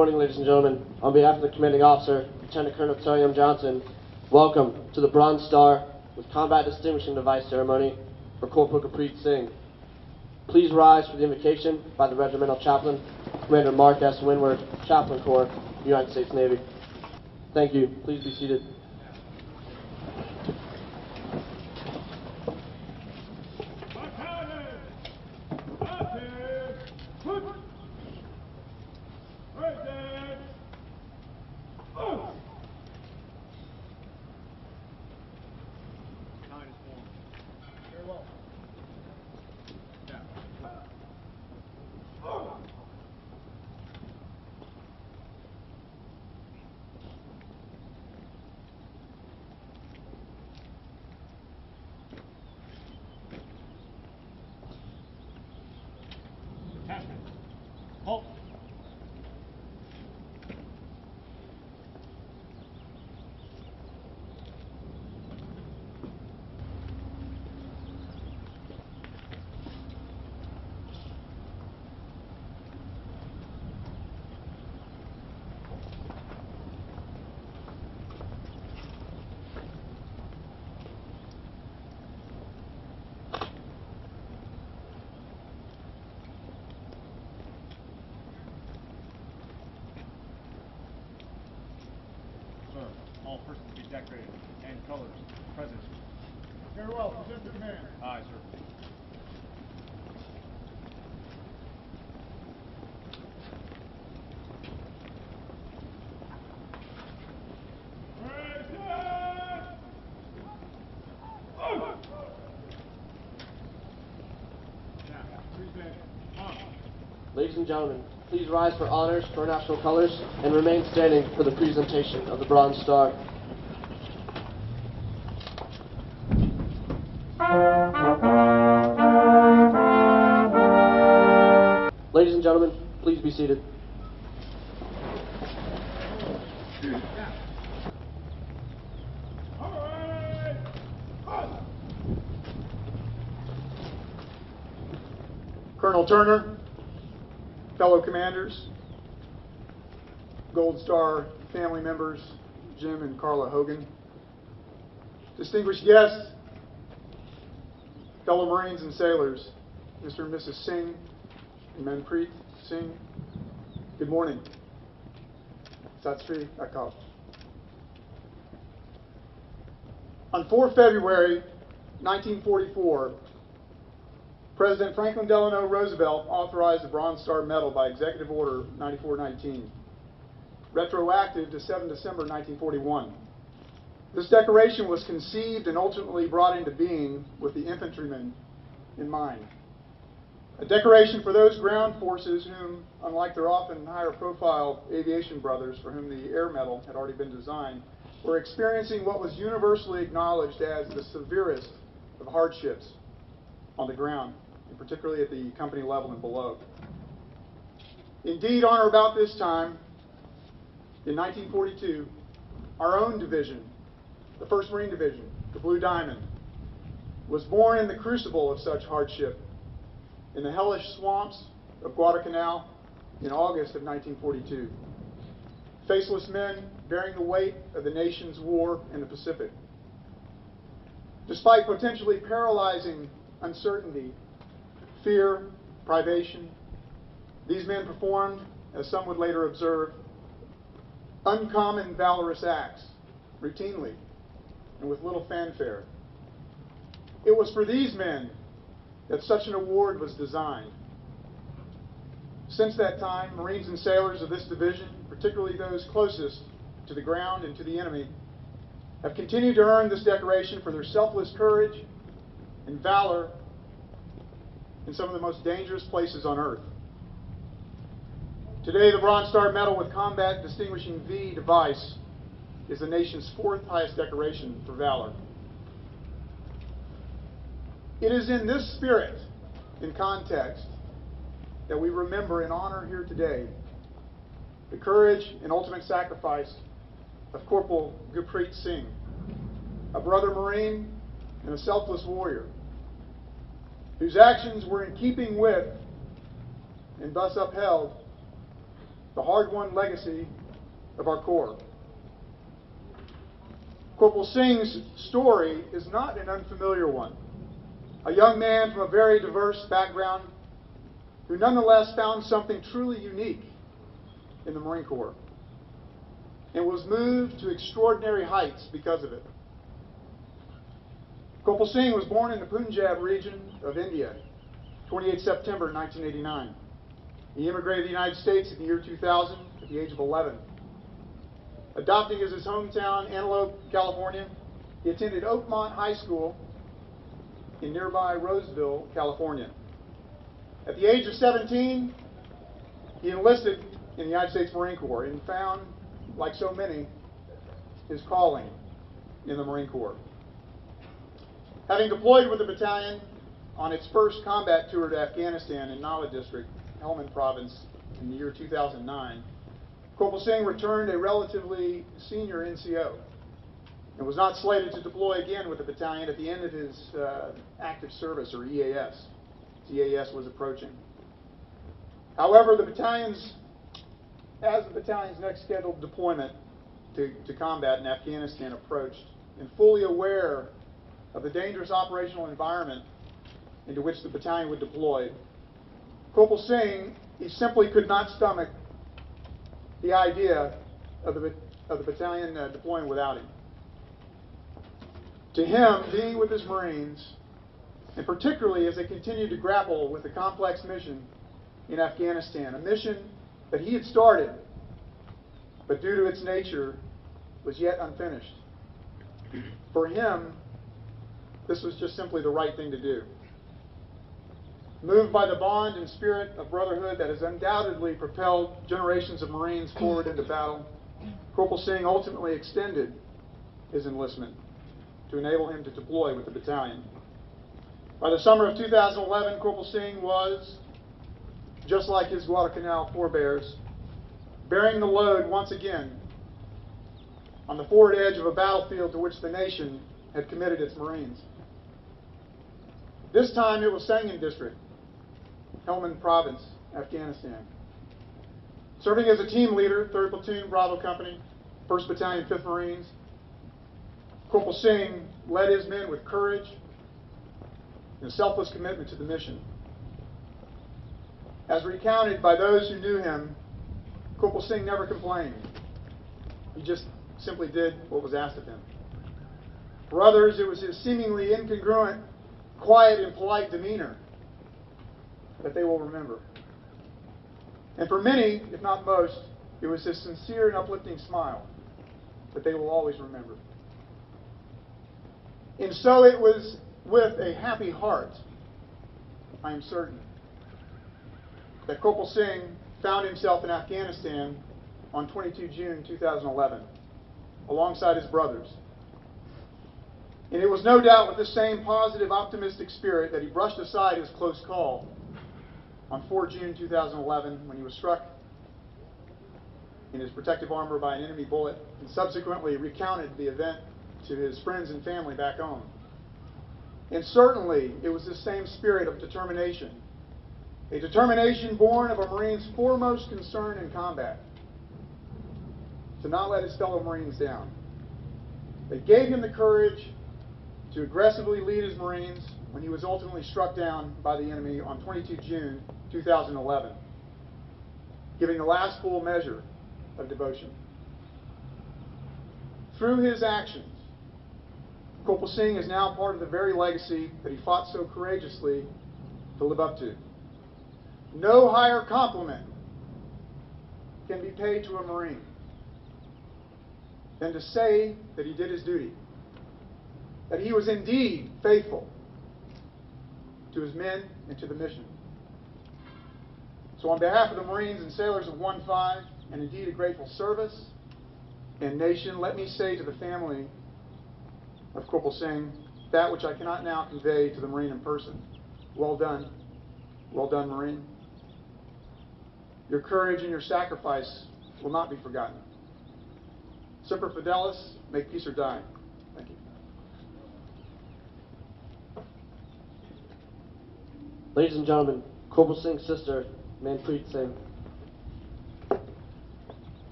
morning, ladies and gentlemen. On behalf of the commanding officer, Lieutenant Colonel William Johnson, welcome to the Bronze Star with Combat Distinguishing Device Ceremony for Corporal Gurpreet Singh. Please rise for the invocation by the Regimental Chaplain, Commander Mark S. Windward, Chaplain Corps, United States Navy. Thank you. Please be seated. 어? Decorated and colors present. Very well, present to command. Aye, sir. Now, present arms. Ladies and gentlemen, please rise for honors for national colors and remain standing for the presentation of the Bronze Star. Please be seated. Colonel Turner, fellow commanders, Gold Star family members, Jim and Carla Hogan, distinguished guests, fellow Marines and sailors, Mr. and Mrs. Singh and Manpreet Singh, good morning. Sat Sri Akal. On 4 February 1944, President Franklin Delano Roosevelt authorized the Bronze Star Medal by Executive Order 9419, retroactive to 7 December 1941. This decoration was conceived and ultimately brought into being with the infantrymen in mind. A decoration for those ground forces whom, unlike their often higher profile aviation brothers for whom the Air Medal had already been designed, were experiencing what was universally acknowledged as the severest of hardships on the ground, and particularly at the company level and below. Indeed, on or about this time, in 1942, our own division, the 1st Marine Division, the Blue Diamond, was born in the crucible of such hardship in the hellish swamps of Guadalcanal in August of 1942. Faceless men bearing the weight of the nation's war in the Pacific. Despite potentially paralyzing uncertainty, fear, privation, these men performed, as some would later observe, uncommon valorous acts routinely and with little fanfare. It was for these men that such an award was designed. Since that time, Marines and sailors of this division, particularly those closest to the ground and to the enemy, have continued to earn this decoration for their selfless courage and valor in some of the most dangerous places on earth. Today, the Bronze Star Medal with Combat Distinguishing V device is the nation's fourth highest decoration for valor. It is in this spirit and context that we remember and honor here today the courage and ultimate sacrifice of Corporal Gurpreet Singh, a brother Marine and a selfless warrior, whose actions were in keeping with and thus upheld the hard-won legacy of our Corps. Corporal Singh's story is not an unfamiliar one. A young man from a very diverse background who nonetheless found something truly unique in the Marine Corps and was moved to extraordinary heights because of it. Corporal Singh was born in the Punjab region of India, 28 September 1989. He immigrated to the United States in the year 2000 at the age of 11. Adopting as his hometown Antelope, California, he attended Oakmont High School in nearby Roseville, California. At the age of 17, he enlisted in the United States Marine Corps and found, like so many, his calling in the Marine Corps. Having deployed with the battalion on its first combat tour to Afghanistan in Nawa District, Helmand Province, in the year 2009, Corporal Singh returned a relatively senior NCO and was not slated to deploy again with the battalion at the end of his uh, active service, or EAS. EAS was approaching. However, the battalion's, as the battalion's next scheduled deployment to, to combat in Afghanistan approached, and fully aware of the dangerous operational environment into which the battalion would deploy, Corporal Singh, he simply could not stomach the idea of the, of the battalion uh, deploying without him. To him, being with his Marines, and particularly as they continued to grapple with the complex mission in Afghanistan, a mission that he had started, but due to its nature, was yet unfinished. For him, this was just simply the right thing to do. Moved by the bond and spirit of brotherhood that has undoubtedly propelled generations of Marines forward into battle, Corporal Singh ultimately extended his enlistment to enable him to deploy with the battalion. By the summer of 2011, Corporal Singh was, just like his Guadalcanal forebears, bearing the load once again on the forward edge of a battlefield to which the nation had committed its Marines. This time it was Sangin District, Helmand Province, Afghanistan. Serving as a team leader, 3rd Platoon, Bravo Company, 1st Battalion, 5th Marines, Corporal Singh led his men with courage and selfless commitment to the mission. As recounted by those who knew him, Corporal Singh never complained. He just simply did what was asked of him. For others, it was his seemingly incongruent, quiet, and polite demeanor that they will remember. And for many, if not most, it was his sincere and uplifting smile that they will always remember. And so it was with a happy heart, I am certain, that Corporal Singh found himself in Afghanistan on 22 June 2011, alongside his brothers. And it was no doubt with the same positive, optimistic spirit that he brushed aside his close call on 4 June 2011 when he was struck in his protective armor by an enemy bullet and subsequently recounted the event to his friends and family back home. And certainly, it was the same spirit of determination, a determination born of a Marine's foremost concern in combat to not let his fellow Marines down. That gave him the courage to aggressively lead his Marines when he was ultimately struck down by the enemy on 22 June 2011, giving the last full measure of devotion. Through his actions, Corporal Singh is now part of the very legacy that he fought so courageously to live up to. No higher compliment can be paid to a Marine than to say that he did his duty, that he was indeed faithful to his men and to the mission. So on behalf of the Marines and sailors of 1-5, and indeed a grateful service and nation, let me say to the family of Corporal Singh that which I cannot now convey to the Marine in person. Well done. Well done, Marine. Your courage and your sacrifice will not be forgotten. Semper Fidelis, make peace or die. Thank you. Ladies and gentlemen, Corporal Singh's sister, Manpreet Singh.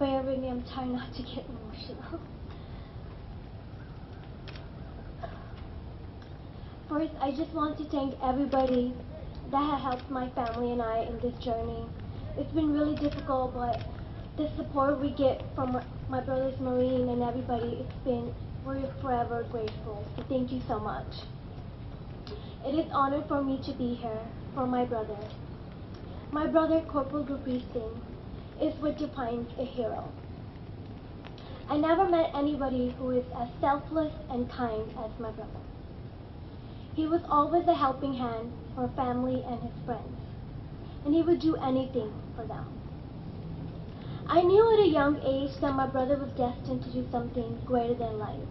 Bear me. I'm trying not to get emotional. First, I just want to thank everybody that has helped my family and I in this journey. It's been really difficult, but the support we get from my- my brothers Marine and everybody, it's been, we're forever grateful. So thank you so much. It is honor for me to be here for my brother. My brother, Corporal Gurpreet Singh, is what defines a hero. I never met anybody who is as selfless and kind as my brother. He was always a helping hand for family and his friends, and he would do anything for them. I knew at a young age that my brother was destined to do something greater than life.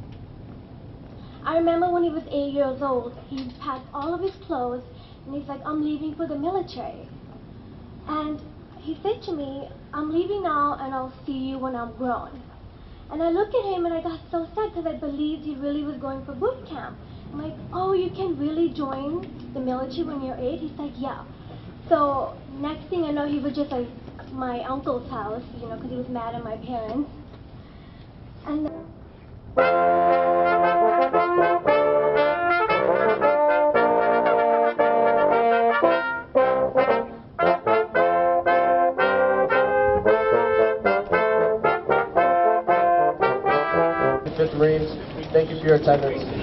I remember when he was eight years old, he packed all of his clothes and he's like, I'm leaving for the military. And he said to me, I'm leaving now and I'll see you when I'm grown. And I looked at him and I got so sad because I believed he really was going for boot camp. I'm like, oh, you can really join the military when you're eight? He's like, yeah. So next thing I know, he was just like my uncle's house, you know, because he was mad at my parents. And then your attendance.